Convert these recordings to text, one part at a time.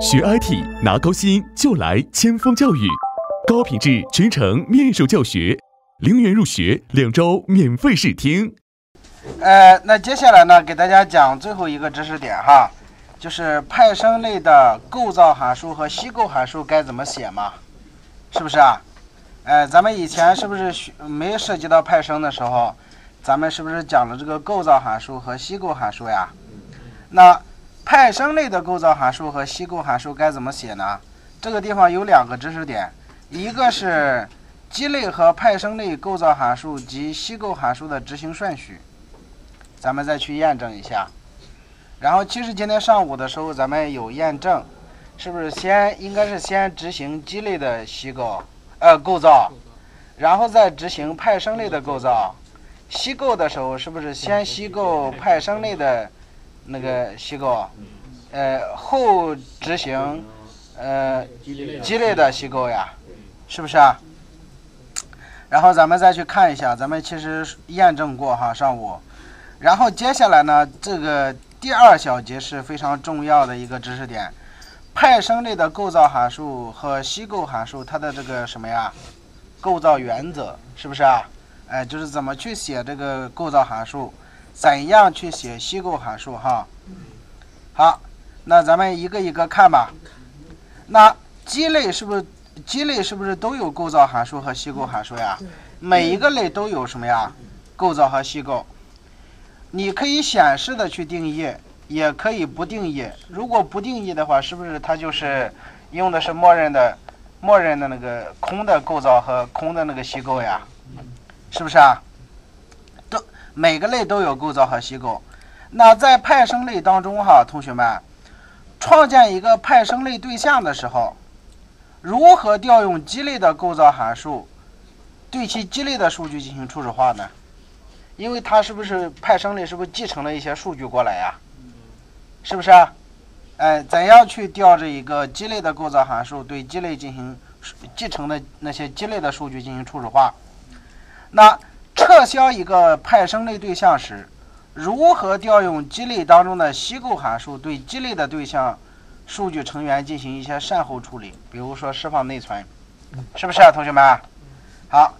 学 IT 拿高薪就来千锋教育，高品质全程面授教学，零元入学，两周免费试听。呃，那接下来呢，给大家讲最后一个知识点哈，就是派生类的构造函数和析构函数该怎么写嘛？是不是啊？呃，咱们以前是不是学没涉及到派生的时候，咱们是不是讲了这个构造函数和析构函数呀？那派生类的构造函数和析构函数该怎么写呢？这个地方有两个知识点，一个是基类和派生类构造函数及析构函数的执行顺序，咱们再去验证一下。然后其实今天上午的时候咱们有验证，是不是先应该是先执行基类的析构呃构造，然后再执行派生类的构造。析构的时候是不是先析构派生类的？那个析构，呃，后执行，呃，基类的析构呀，是不是啊？然后咱们再去看一下，咱们其实验证过哈，上午。然后接下来呢，这个第二小节是非常重要的一个知识点，派生类的构造函数和析构函数它的这个什么呀？构造原则是不是啊？哎，就是怎么去写这个构造函数。怎样去写虚构函数？哈，好，那咱们一个一个看吧。那基类是不是基类是不是都有构造函数和虚构函数呀？每一个类都有什么呀？构造和虚构。你可以显示的去定义，也可以不定义。如果不定义的话，是不是它就是用的是默认的默认的那个空的构造和空的那个虚构呀？是不是啊？每个类都有构造和析构。那在派生类当中，哈，同学们，创建一个派生类对象的时候，如何调用基类的构造函数，对其基类的数据进行初始化呢？因为它是不是派生类，是不是继承了一些数据过来呀？是不是啊？哎，怎样去调这一个基类的构造函数，对基类进行继承的那些基类的数据进行初始化？那？撤销一个派生类对象时，如何调用基类当中的析构函数对基类的对象数据成员进行一些善后处理？比如说释放内存，是不是啊，同学们？好，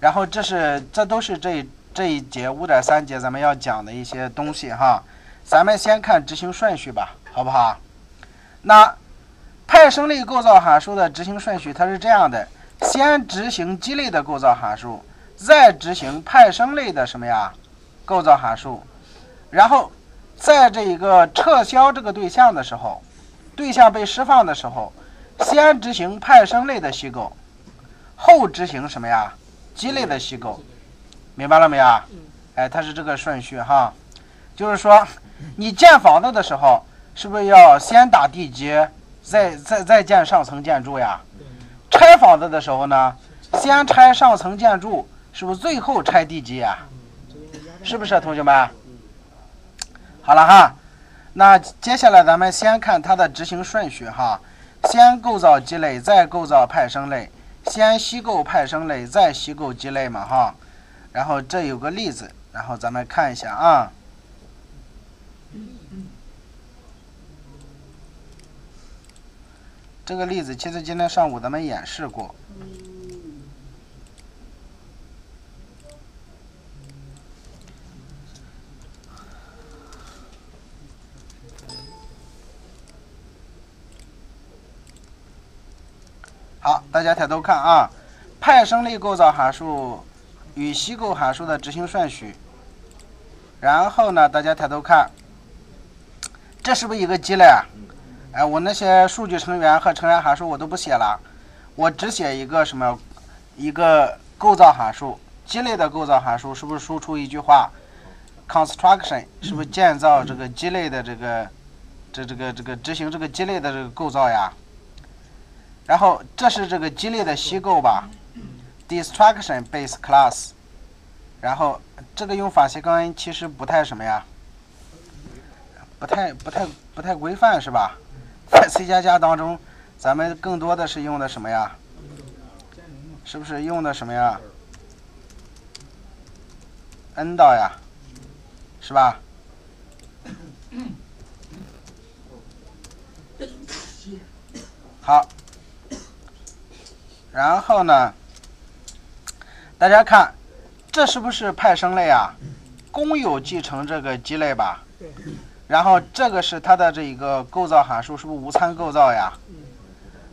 然后这是这都是这这一节五点三节咱们要讲的一些东西哈。咱们先看执行顺序吧，好不好？那派生类构造函数的执行顺序它是这样的：先执行基类的构造函数。再执行派生类的什么呀，构造函数，然后在这一个撤销这个对象的时候，对象被释放的时候，先执行派生类的析构，后执行什么呀，基类的析构，明白了没有？哎，它是这个顺序哈，就是说你建房子的时候，是不是要先打地基，再再再建上层建筑呀？拆房子的时候呢，先拆上层建筑。是不是最后拆地基呀？是不是同学们？好了哈，那接下来咱们先看它的执行顺序哈。先构造基类，再构造派生类；先析构派生类，再析构基类嘛哈。然后这有个例子，然后咱们看一下啊。这个例子其实今天上午咱们演示过。好，大家抬头看啊，派生类构造函数与析构函数的执行顺序。然后呢，大家抬头看，这是不是一个基类？哎，我那些数据成员和成员函数我都不写了，我只写一个什么？一个构造函数，基类的构造函数是不是输出一句话？construction 是不是建造这个基类的这个这这个这个执行这个基类的这个构造呀？然后这是这个基类的析构吧，destruction base class。然后这个用法西刚其实不太什么呀，不太不太不太规范是吧？在 C 加加当中，咱们更多的是用的什么呀？是不是用的什么呀？N 道呀，是吧？好，然后呢，大家看，这是不是派生类啊？公有继承这个基类吧？然后这个是它的这一个构造函数，是不是无参构造呀？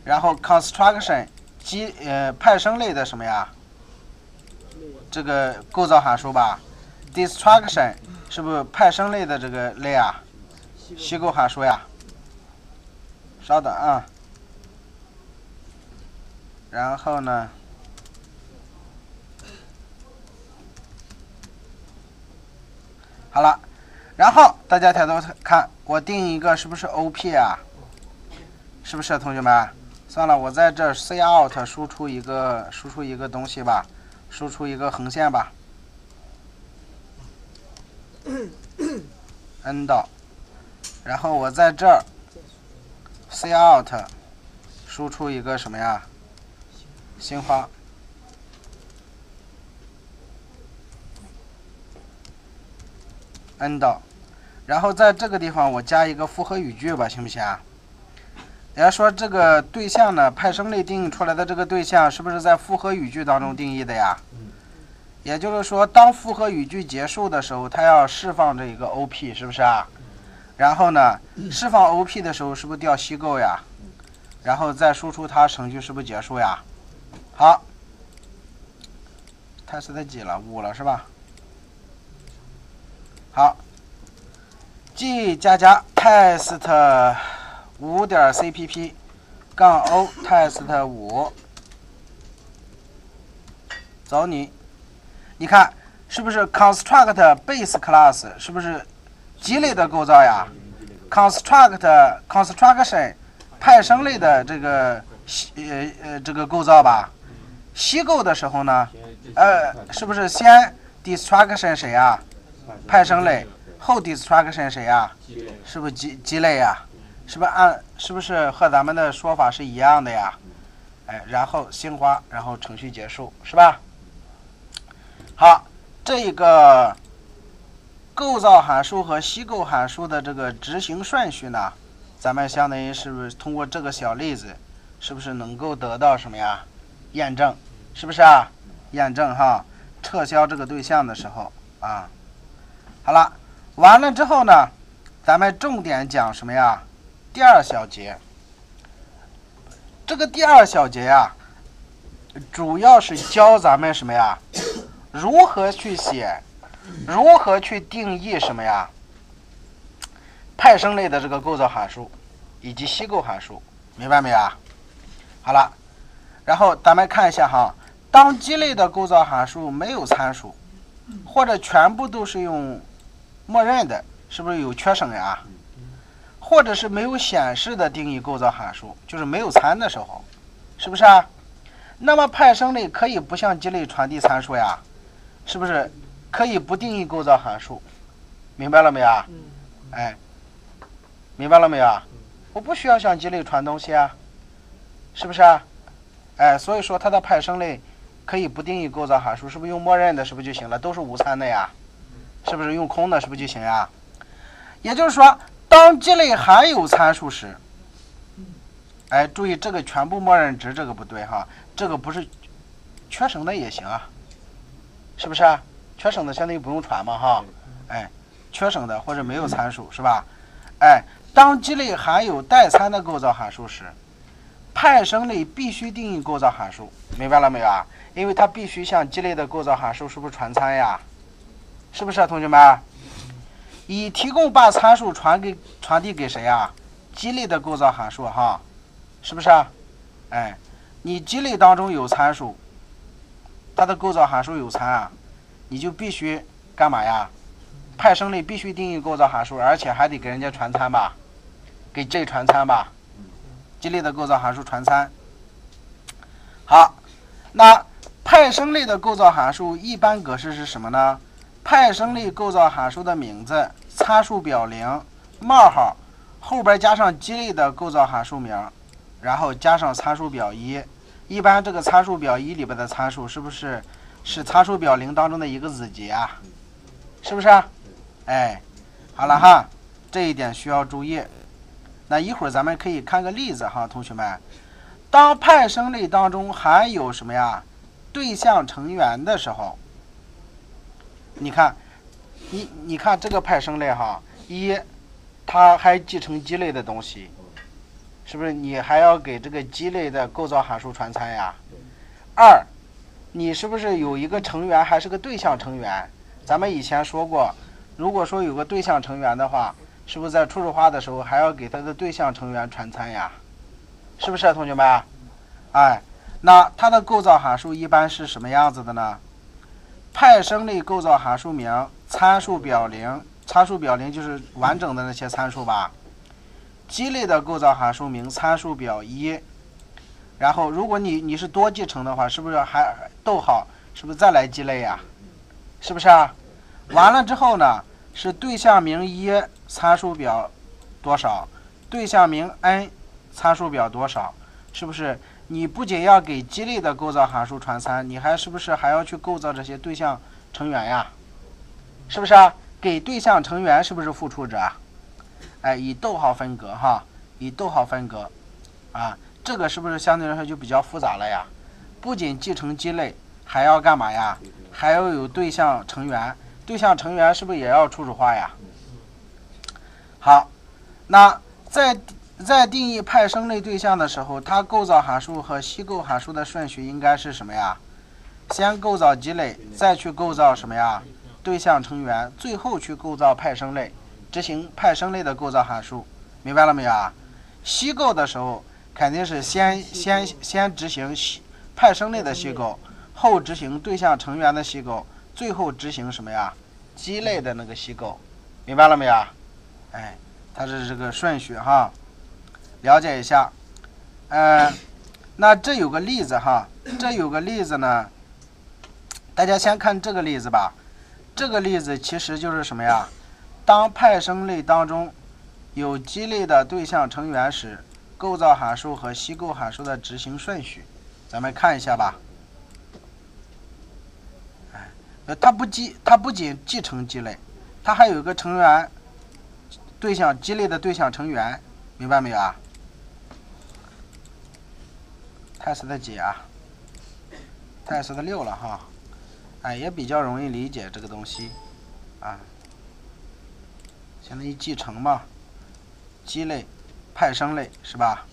然后 construction 基呃派生类的什么呀？这个构造函数吧？destruction 是不是派生类的这个类啊？虚构函数呀？稍等啊。然后呢？好了，然后大家抬头看，我定一个是不是 OP 啊？是不是同学们？算了，我在这 cout 输出一个输出一个东西吧，输出一个横线吧。n 到，然后我在这儿 cout 输出一个什么呀？新花。n 到，然后在这个地方我加一个复合语句吧，行不行？人家说这个对象呢，派生类定义出来的这个对象是不是在复合语句当中定义的呀？也就是说，当复合语句结束的时候，它要释放这一个 OP，是不是啊？然后呢，释放 OP 的时候是不是调虚构呀？然后再输出它程序是不是结束呀？好，test 几了？五了是吧？好，G 加加 test 五点 cpp 杠 o test 五，走你，你看是不是 construct base class 是不是积累的构造呀？construct construction 派生类的这个呃呃这个构造吧？虚构的时候呢，呃，是不是先 destruction 谁呀？派生类后 destruction 谁呀？是不是基基类呀？是不是按是不是和咱们的说法是一样的呀？哎，然后新花，然后程序结束，是吧？好，这一个构造函数和虚构函数的这个执行顺序呢，咱们相当于是不是通过这个小例子，是不是能够得到什么呀？验证，是不是啊？验证哈，撤销这个对象的时候啊。好了，完了之后呢，咱们重点讲什么呀？第二小节。这个第二小节呀，主要是教咱们什么呀？如何去写，如何去定义什么呀？派生类的这个构造函数，以及虚构函数，明白没有啊？好了，然后咱们看一下哈，当基类的构造函数没有参数，或者全部都是用默认的，是不是有缺省呀？或者是没有显示的定义构造函数，就是没有参的时候，是不是啊？那么派生类可以不向基类传递参数呀？是不是？可以不定义构造函数，明白了没有啊？哎，明白了没有啊？我不需要向基类传东西啊，是不是啊？哎，所以说它的派生类可以不定义构造函数，是不是用默认的，是不是就行了？都是无参的呀。是不是用空的，是不是就行呀？也就是说，当基类含有参数时，哎，注意这个全部默认值，这个不对哈，这个不是缺省的也行啊，是不是啊？缺省的相当于不用传嘛哈，哎，缺省的或者没有参数是吧？哎，当基类含有带参的构造函数时，派生类必须定义构造函数，明白了没有啊？因为它必须向基类的构造函数是不是传参呀？是不是啊，同学们？以提供把参数传给传递给谁啊？基类的构造函数哈，是不是啊？哎，你基类当中有参数，它的构造函数有参啊，你就必须干嘛呀？派生类必须定义构造函数，而且还得给人家传参吧？给 J 传参吧？基类的构造函数传参。好，那派生类的构造函数一般格式是什么呢？派生类构造函数的名字，参数表零，冒号，后边加上基类的构造函数名，然后加上参数表一。一般这个参数表一里边的参数是不是是参数表零当中的一个子集啊？是不是？哎，好了哈，这一点需要注意。那一会儿咱们可以看个例子哈，同学们。当派生类当中含有什么呀？对象成员的时候，你看，你你看这个派生类哈，一，它还继承基类的东西，是不是？你还要给这个基类的构造函数传参呀？二，你是不是有一个成员还是个对象成员？咱们以前说过，如果说有个对象成员的话，是不是在初始化的时候还要给它的对象成员传参呀？是不是，同学们？哎。那它的构造函数一般是什么样子的呢？派生类构造函数名参数表零，参数表零就是完整的那些参数吧。基类的构造函数名参数表一，然后如果你你是多继承的话，是不是还逗号？是不是再来基类呀？是不是啊？完了之后呢，是对象名一参数表多少？对象名 n 参数表多少？是不是？你不仅要给基类的构造函数传参，你还是不是还要去构造这些对象成员呀？是不是啊？给对象成员是不是付出者？哎，以逗号分隔哈，以逗号分隔，啊，这个是不是相对来说就比较复杂了呀？不仅继承基类，还要干嘛呀？还要有对象成员，对象成员是不是也要初始化呀？好，那在。在定义派生类对象的时候，它构造函数和析构函数的顺序应该是什么呀？先构造积累，再去构造什么呀？对象成员，最后去构造派生类，执行派生类的构造函数，明白了没有啊？析构的时候肯定是先先先执行派生类的析构，后执行对象成员的析构，最后执行什么呀？基类的那个析构，明白了没有？哎，它是这个顺序哈。了解一下，呃，那这有个例子哈，这有个例子呢，大家先看这个例子吧。这个例子其实就是什么呀？当派生类当中有基类的对象成员时，构造函数和析构函数的执行顺序，咱们看一下吧。它不继，它不仅继承积累，它还有一个成员对象积累的对象成员，明白没有啊？test 几啊？test 的六了哈，哎，也比较容易理解这个东西，啊，相当于继承嘛，积累、派生类是吧？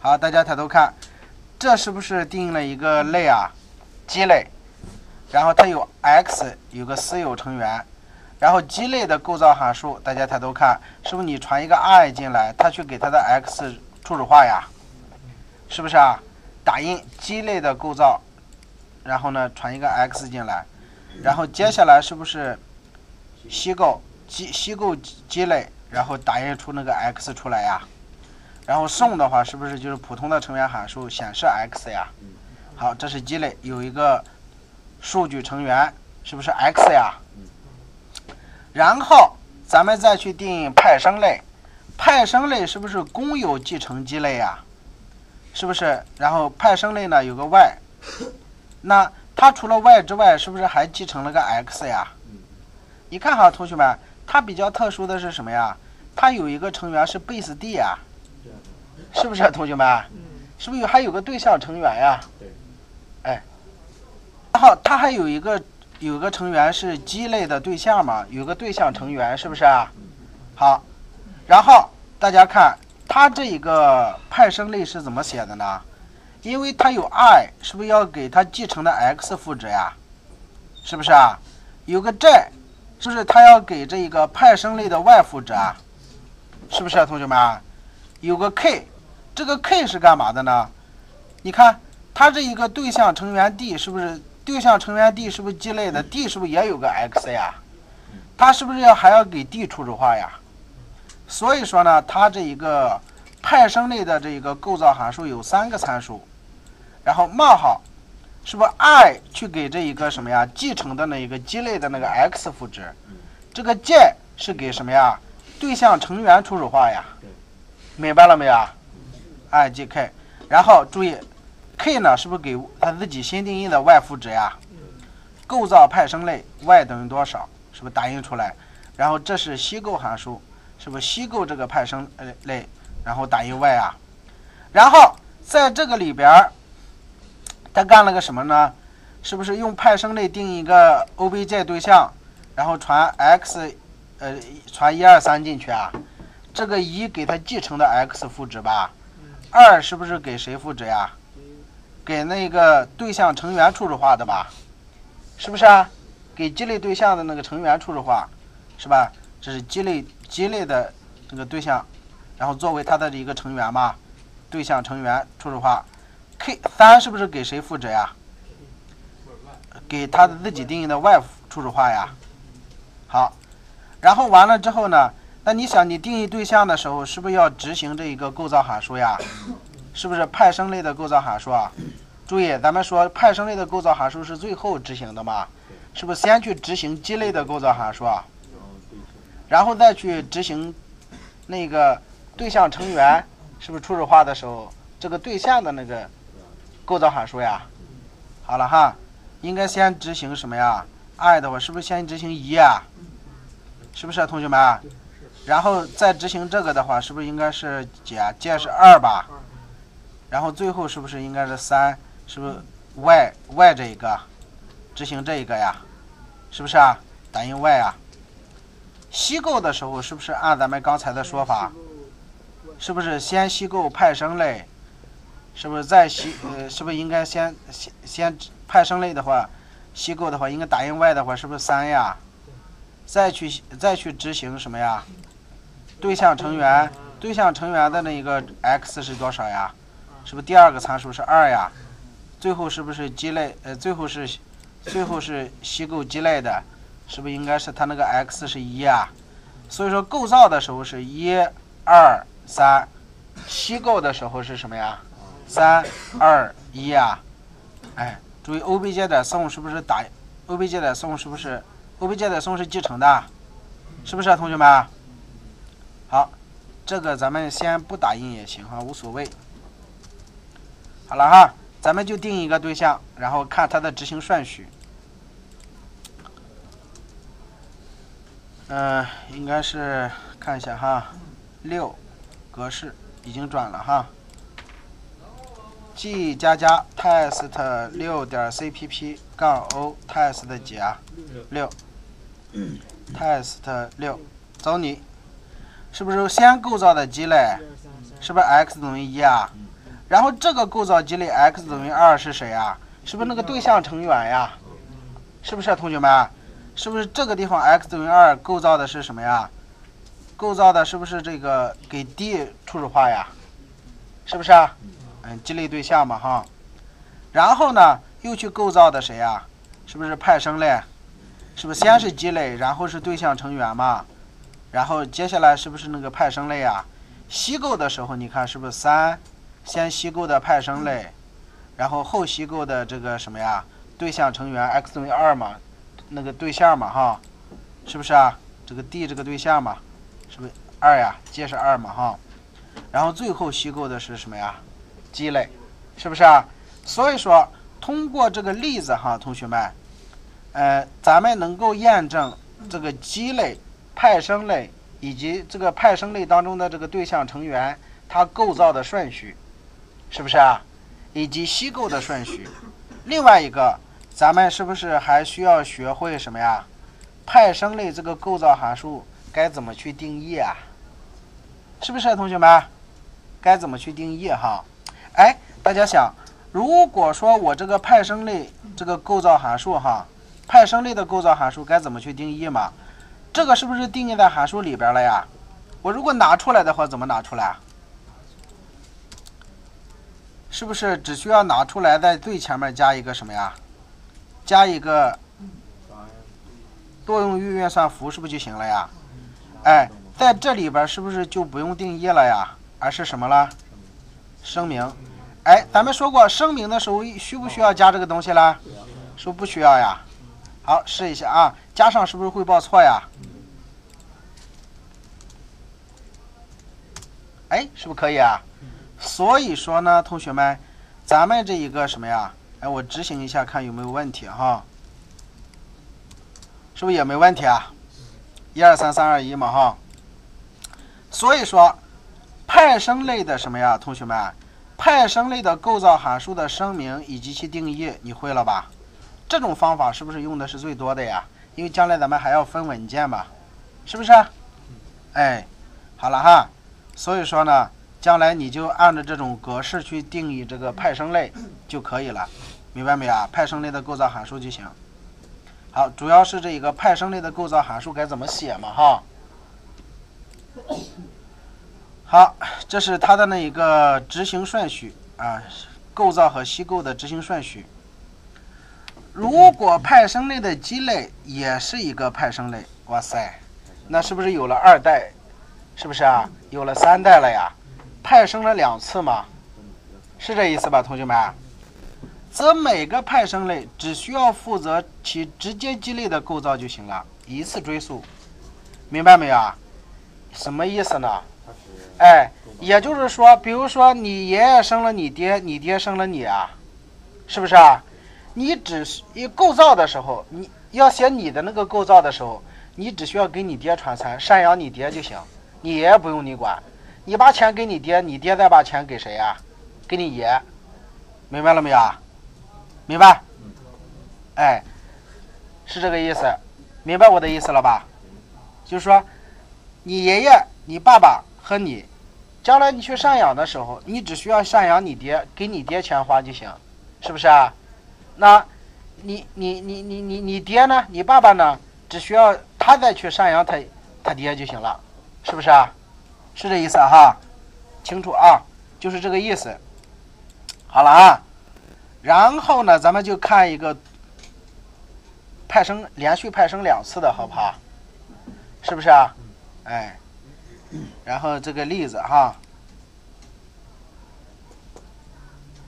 好，大家抬头看，这是不是定了一个类啊？积累，然后它有 x 有个私有成员，然后鸡类的构造函数，大家抬头看，是不是你传一个 i 进来，它去给它的 x 初始化呀？是不是啊？打印鸡类的构造，然后呢传一个 x 进来，然后接下来是不是析构鸡析构鸡类，然后打印出那个 x 出来呀？然后送的话是不是就是普通的成员函数显示 x 呀？好，这是鸡类有一个数据成员，是不是 x 呀？然后咱们再去定义派生类，派生类是不是公有继承基类呀？是不是？然后派生类呢有个 y，那它除了 y 之外，是不是还继承了个 x 呀？你看哈，同学们，它比较特殊的是什么呀？它有一个成员是 base d 呀，是不是，同学们？是不是还有个对象成员呀？哎，然后它还有一个有个成员是基类的对象嘛？有个对象成员是不是啊？好，然后大家看。它这一个派生类是怎么写的呢？因为它有 i，是不是要给它继承的 x 赋值呀？是不是啊？有个 j，是不是它要给这一个派生类的 y 赋值啊？是不是啊，同学们？有个 k，这个 k 是干嘛的呢？你看，它这一个对象成员 d 是不是对象成员 d 是不是基类的？d 是不是也有个 x 呀？它是不是要还要给 d 初始化呀？所以说呢，它这一个派生类的这一个构造函数有三个参数，然后冒号是不是 i 去给这一个什么呀？继承的那一个基类的那个 x 赋值，这个 j 是给什么呀？对象成员初始化呀，明白了没有？i j k，然后注意 k 呢是不是给它自己新定义的 y 赋值呀？构造派生类 y 等于多少？是不是打印出来？然后这是析构函数。是不是虚构这个派生类，然后打印 y 啊？然后在这个里边儿，他干了个什么呢？是不是用派生类定一个 obj 对象，然后传 x，呃，传一二三进去啊？这个一给它继承的 x 赋值吧，二是不是给谁赋值呀？给那个对象成员初始化的吧？是不是啊？给基类对象的那个成员初始化，是吧？这是基类基类的这个对象，然后作为它的一个成员嘛，对象成员初始化。k 三是不是给谁赋值呀？给它自己定义的 y 初始化呀。好，然后完了之后呢？那你想，你定义对象的时候，是不是要执行这一个构造函数呀？是不是派生类的构造函数啊？注意，咱们说派生类的构造函数是最后执行的嘛？是不是先去执行基类的构造函数啊？然后再去执行那个对象成员，是不是初始化的时候，这个对象的那个构造函数呀？好了哈。应该先执行什么呀？i 的话是不是先执行一啊？是不是同学们？然后再执行这个的话，是不是应该是几啊？j 是二吧？然后最后是不是应该是三？是不是 y y 这一个执行这一个呀？是不是啊？打印 y 啊？虚构的时候是不是按咱们刚才的说法？是不是先虚构派生类？是不是再虚呃？是不是应该先先先？派生类的话，虚构的话，应该打印 y 的话，是不是三呀？再去再去执行什么呀？对象成员，对象成员的那一个 x 是多少呀？是不是第二个参数是二呀？最后是不是基类？呃，最后是最后是虚构基类的，是不是应该是它那个 x 是一呀？所以说构造的时候是一二三，虚构的时候是什么呀？三二一呀？哎。注意，obj 的送是不是打？obj 的送是不是？obj 的送是继承的，是不是啊，同学们？好，这个咱们先不打印也行哈，无所谓。好了哈，咱们就定一个对象，然后看它的执行顺序。嗯，应该是看一下哈，六格式已经转了哈。g 加加 test 六点 cpp 杠 o test 几啊？六。test 六，走你。是不是先构造的基类？是不是 x 等于一啊？然后这个构造积累 x 等于二是谁啊？是不是那个对象成员呀？是不是同学们？是不是这个地方 x 等于二构造的是什么呀？构造的是不是这个给 d 初始化呀？是不是啊？嗯，积累对象嘛，哈，然后呢，又去构造的谁呀？是不是派生类？是不是先是积累，然后是对象成员嘛？然后接下来是不是那个派生类啊？虚构的时候，你看是不是三？先虚构的派生类，然后后虚构的这个什么呀？对象成员 x 等于二嘛？那个对象嘛，哈，是不是啊？这个 d 这个对象嘛，是不是二呀？皆是二嘛，哈。然后最后虚构的是什么呀？积累，是不是啊？所以说，通过这个例子哈，同学们，呃，咱们能够验证这个积累、派生类以及这个派生类当中的这个对象成员它构造的顺序，是不是啊？以及虚构的顺序。另外一个，咱们是不是还需要学会什么呀？派生类这个构造函数该怎么去定义啊？是不是，同学们？该怎么去定义哈？哎，大家想，如果说我这个派生类这个构造函数哈，派生类的构造函数该怎么去定义嘛？这个是不是定义在函数里边了呀？我如果拿出来的话，怎么拿出来？是不是只需要拿出来，在最前面加一个什么呀？加一个多用域运算符，是不是就行了呀？哎，在这里边是不是就不用定义了呀？而是什么了？声明。哎，咱们说过声明的时候需不需要加这个东西啦？是不需要呀。好，试一下啊，加上是不是会报错呀？哎，是不是可以啊？所以说呢，同学们，咱们这一个什么呀？哎，我执行一下看有没有问题哈。是不是也没问题啊？一二三三二一嘛哈。所以说，派生类的什么呀，同学们？派生类的构造函数的声明以及其定义，你会了吧？这种方法是不是用的是最多的呀？因为将来咱们还要分文件嘛，是不是？哎，好了哈。所以说呢，将来你就按照这种格式去定义这个派生类 就可以了，明白没有啊？派生类的构造函数就行。好，主要是这一个派生类的构造函数该怎么写嘛，哈。好，这是它的那一个执行顺序啊，构造和析构的执行顺序。如果派生类的基类也是一个派生类，哇塞，那是不是有了二代？是不是啊？有了三代了呀？派生了两次嘛？是这意思吧，同学们？则每个派生类只需要负责其直接基类的构造就行了，一次追溯，明白没有啊？什么意思呢？哎，也就是说，比如说你爷爷生了你爹，你爹生了你啊，是不是啊？你只是一构造的时候，你要写你的那个构造的时候，你只需要给你爹传餐，赡养你爹就行，你爷爷不用你管。你把钱给你爹，你爹再把钱给谁呀？给你爷，明白了没有？明白？哎，是这个意思，明白我的意思了吧？就是说，你爷爷、你爸爸。和你，将来你去赡养的时候，你只需要赡养你爹，给你爹钱花就行，是不是啊？那，你你你你你你爹呢？你爸爸呢？只需要他再去赡养他他爹就行了，是不是啊？是这意思哈？清楚啊？就是这个意思。好了啊，然后呢，咱们就看一个派生连续派生两次的好不好？是不是啊？哎。然后这个例子哈，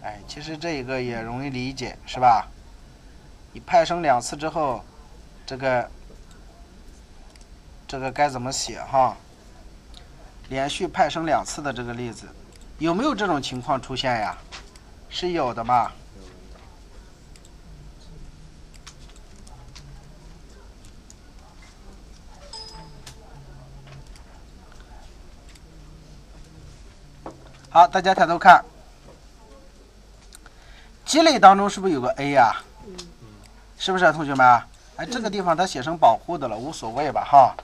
哎，其实这一个也容易理解，是吧？你派生两次之后，这个这个该怎么写哈？连续派生两次的这个例子，有没有这种情况出现呀？是有的嘛？好，大家抬头看，基类当中是不是有个 A 呀？是不是，同学们？哎，这个地方它写成保护的了，无所谓吧，哈，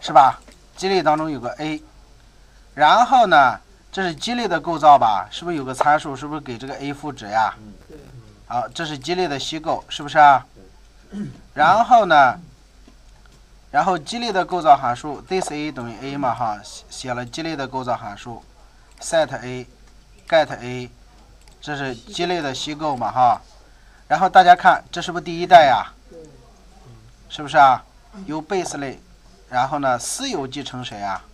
是吧？基类当中有个 A，然后呢，这是基类的构造吧？是不是有个参数？是不是给这个 A 赋值呀？好，这是基类的析构，是不是啊？然后呢，然后基类的构造函数，this A 等于 A 嘛，哈，写了基类的构造函数。set a get a，这是基类的析构嘛哈，然后大家看这是不是第一代呀？是不是啊？由 base 类，然后呢私有继承谁啊？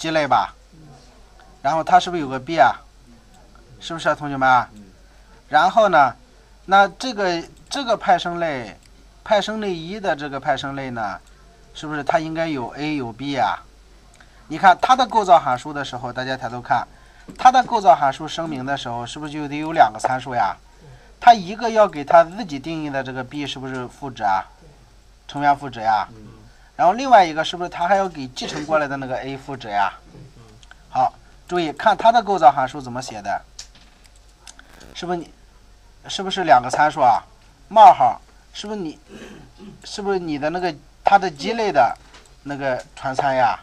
积累吧。然后它是不是有个 b 啊？是不是啊，同学们？然后呢，那这个这个派生类，派生类一的这个派生类呢，是不是它应该有 a 有 b 啊？你看它的构造函数的时候，大家抬头看，它的构造函数声明的时候，是不是就得有两个参数呀？它一个要给它自己定义的这个 b 是不是赋值啊？成员赋值呀？然后另外一个是不是它还要给继承过来的那个 a 赋值呀？好，注意看它的构造函数怎么写的？是不是你？是不是两个参数啊？冒号，是不是你？是不是你的那个它的基类的那个传参呀？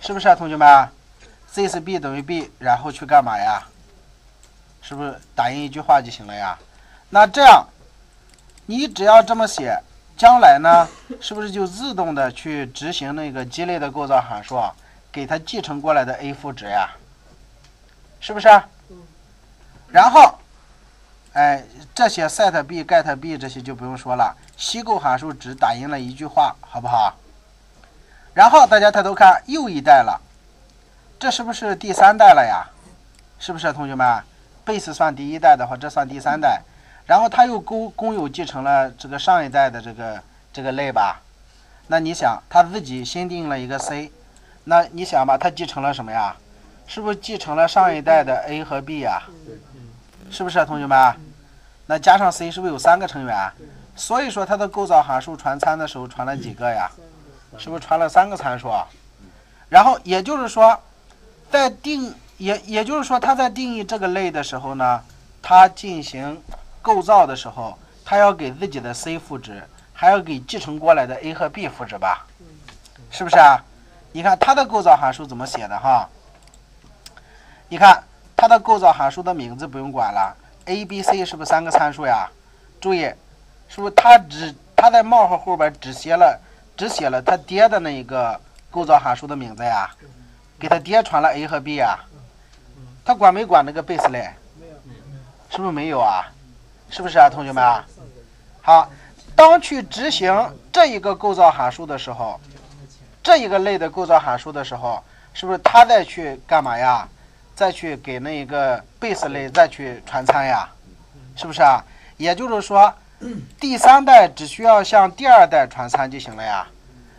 是不是啊，同学们？z 是 b 等于 b，然后去干嘛呀？是不是打印一句话就行了呀？那这样，你只要这么写，将来呢，是不是就自动的去执行那个基类的构造函数啊，给它继承过来的 a 赋值呀？是不是？然后，哎，这些 set b、get b 这些就不用说了，析构函数只打印了一句话，好不好？然后大家抬头看又一代了，这是不是第三代了呀？是不是同学们？base 算第一代的话，这算第三代。然后它又公公有继承了这个上一代的这个这个类吧？那你想，他自己新定了一个 c，那你想吧，他继承了什么呀？是不是继承了上一代的 a 和 b 呀？是不是同学们？那加上 c 是不是有三个成员？所以说它的构造函数传参的时候传了几个呀？是不是传了三个参数？然后也就是说，在定也也就是说，它在定义这个类的时候呢，它进行构造的时候，它要给自己的 c 赋值，还要给继承过来的 a 和 b 赋值吧？是不是啊？你看它的构造函数怎么写的哈？你看它的构造函数的名字不用管了，a、b、c 是不是三个参数呀？注意，是不是它只它在冒号后边只写了只写了它爹的那一个构造函数的名字呀？给他爹传了 a 和 b 呀？他管没管那个 base 类？是不是没有啊？是不是啊，同学们啊？好，当去执行这一个构造函数的时候，这一个类的构造函数的时候，是不是他再去干嘛呀？再去给那一个 base 类再去传参呀？是不是啊？也就是说，第三代只需要向第二代传参就行了呀。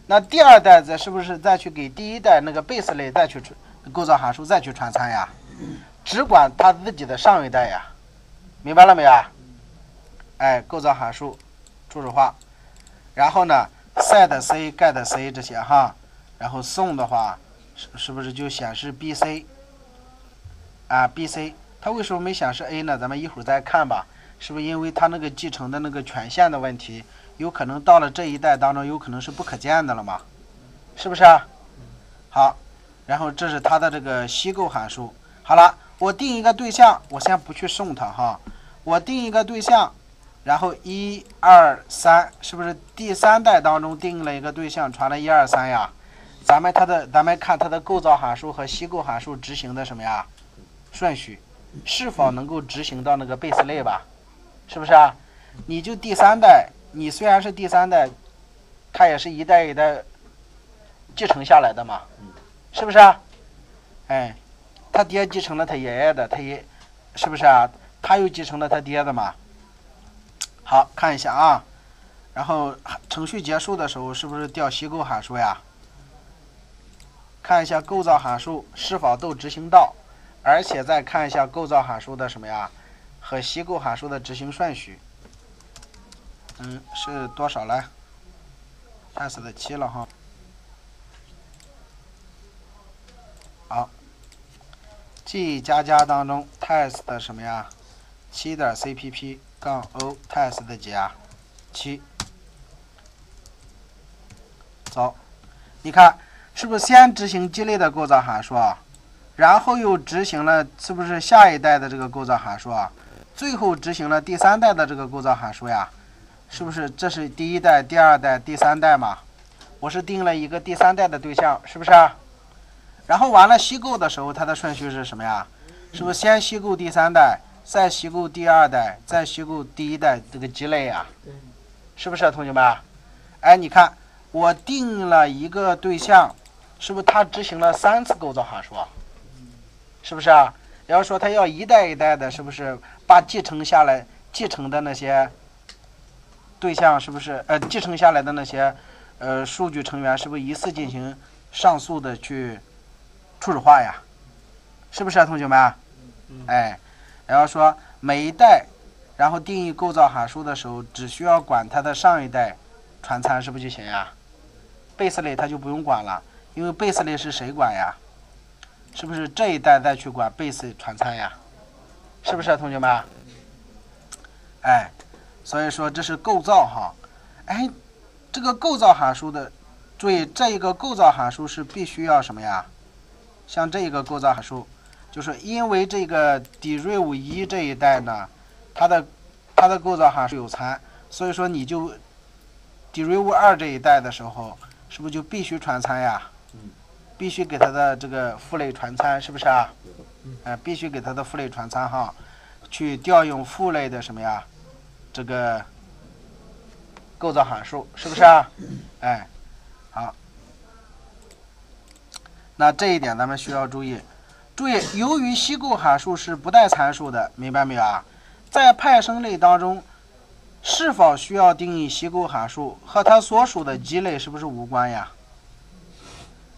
那第二代再是不是再去给第一代那个 base 类再去构造函数再去传参呀？只管他自己的上一代呀，明白了没有？哎，构造函数初始化，然后呢，set c get c 这些哈，然后送的话是是不是就显示 b c 啊 b c 它为什么没显示 a 呢？咱们一会儿再看吧。是不是因为它那个继承的那个权限的问题，有可能到了这一代当中有可能是不可见的了嘛？是不是？好，然后这是它的这个虚构函数。好了，我定一个对象，我先不去送它哈。我定一个对象，然后一二三，是不是第三代当中定了一个对象，传了一二三呀？咱们它的咱们看它的构造函数和虚构函数执行的什么呀？顺序是否能够执行到那个 base 类吧？是不是啊？你就第三代，你虽然是第三代，它也是一代一代继承下来的嘛，是不是啊？哎，他爹继承了他爷爷的，他爷是不是啊？他又继承了他爹的嘛？好看一下啊，然后程序结束的时候是不是调虚构函数呀？看一下构造函数是否都执行到，而且再看一下构造函数的什么呀？和虚构函数的执行顺序，嗯，是多少来？test 的七了哈。好，G 加加当中 test 的什么呀？七点 cpp 杠 o test 的几啊？七。走，你看是不是先执行鸡类的构造函数啊？然后又执行了是不是下一代的这个构造函数啊？最后执行了第三代的这个构造函数呀，是不是？这是第一代、第二代、第三代嘛？我是定了一个第三代的对象，是不是？然后完了虚构的时候，它的顺序是什么呀？是不是先虚构第三代，再虚构第二代，再虚构第一代这个积累呀？是不是，啊同学们？哎，你看我定了一个对象，是不是它执行了三次构造函数？是不是啊？要说他要一代一代的，是不是把继承下来继承的那些对象，是不是呃继承下来的那些呃数据成员，是不是一次进行上诉的去初始化呀？是不是啊，同学们？哎，然后说每一代，然后定义构造函数的时候，只需要管它的上一代传参，是不是就行呀？base 类它就不用管了，因为 base 类是谁管呀？是不是这一代再去管 base 传参呀？是不是同学们？哎，所以说这是构造哈。哎，这个构造函数的，注意这一个构造函数是必须要什么呀？像这一个构造函数，就是因为这个 deriv 一这一代呢，它的它的构造函数有参，所以说你就 deriv 二这一代的时候，是不是就必须传参呀？必须给它的这个父类传参，是不是啊？哎，必须给它的父类传参哈，去调用父类的什么呀？这个构造函数，是不是啊？哎，好，那这一点咱们需要注意。注意，由于虚构函数是不带参数的，明白没有啊？在派生类当中，是否需要定义虚构函数，和它所属的基类是不是无关呀？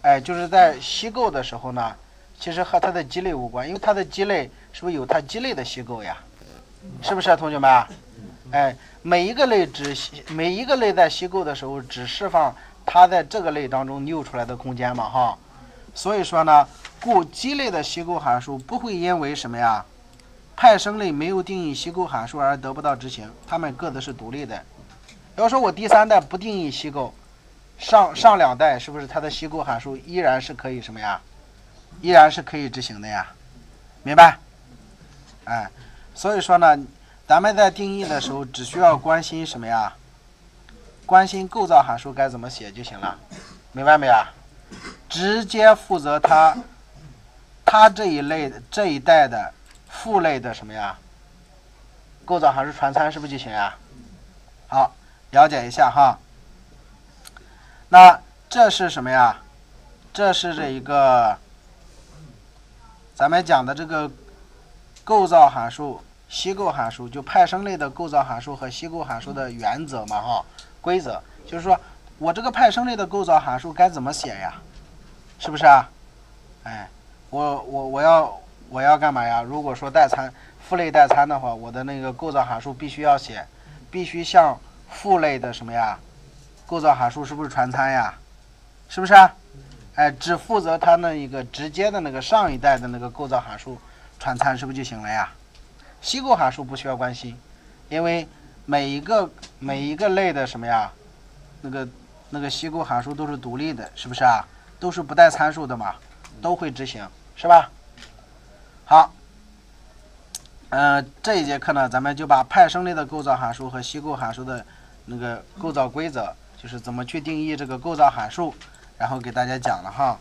哎，就是在虚构的时候呢，其实和它的积累无关，因为它的积累是不是有它积累的虚构呀？是不是，同学们？哎，每一个类只每一个类在虚构的时候只释放它在这个类当中溜出来的空间嘛，哈。所以说呢，故基类的析构函数不会因为什么呀，派生类没有定义析构函数而得不到执行，它们各自是独立的。要说我第三代不定义析构，上上两代是不是它的析构函数依然是可以什么呀？依然是可以执行的呀？明白？哎，所以说呢，咱们在定义的时候只需要关心什么呀？关心构造函数该怎么写就行了，明白没有？直接负责它，它这一类这一代的父类的什么呀？构造函数传参是不是就行呀？好，了解一下哈。那这是什么呀？这是这一个咱们讲的这个构造函数、析构函数，就派生类的构造函数和析构函数的原则嘛哈。规则就是说我这个派生类的构造函数该怎么写呀？是不是啊？哎，我我我要我要干嘛呀？如果说代参父类代参的话，我的那个构造函数必须要写，必须像父类的什么呀？构造函数是不是传参呀？是不是啊？哎，只负责它那一个直接的那个上一代的那个构造函数传参是不是就行了呀？析构函数不需要关心，因为。每一个每一个类的什么呀，那个那个析构函数都是独立的，是不是啊？都是不带参数的嘛，都会执行，是吧？好，嗯，这一节课呢，咱们就把派生类的构造函数和析构函数的那个构造规则，就是怎么去定义这个构造函数，然后给大家讲了哈。